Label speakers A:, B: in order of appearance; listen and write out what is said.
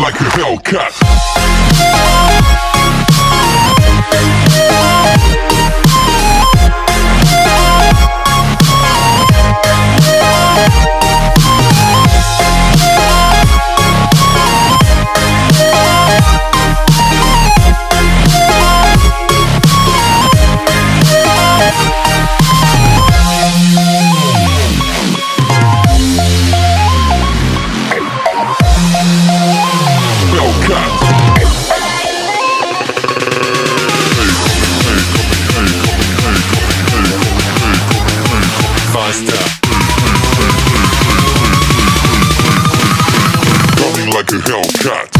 A: like a Hellcat. Like